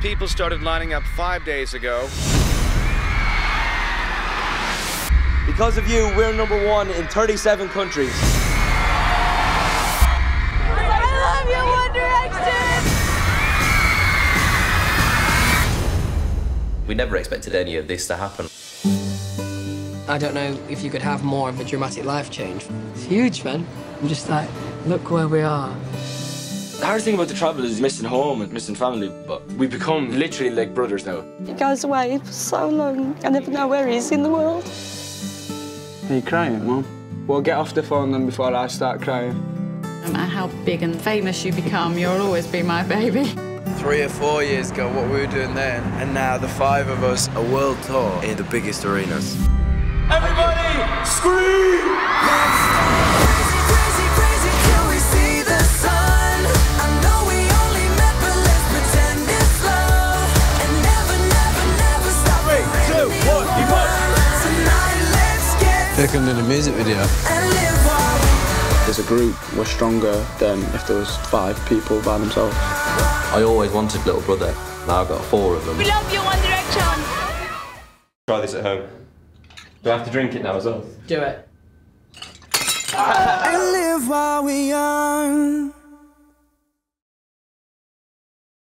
people started lining up five days ago. Because of you, we're number one in 37 countries. I love you, One Direction! We never expected any of this to happen. I don't know if you could have more of a dramatic life change. It's huge, man. I'm just like, look where we are. The hard thing about the travel is missing home and missing family, but we become literally like brothers now. He goes away for so long. I never know where he is in the world. Are you crying, Mum? Well, get off the phone then before I start crying. No matter how big and famous you become, you'll always be my baby. Three or four years ago, what we were doing then, and now the five of us, a world tour in the biggest arenas. Everybody, Filmed in a music video. As a group, we're stronger than if there was five people by themselves. I always wanted little brother. Now I've got four of them. We love you, One Direction! Try this at home. Do I have to drink it now as well? Do it. And live while we're young.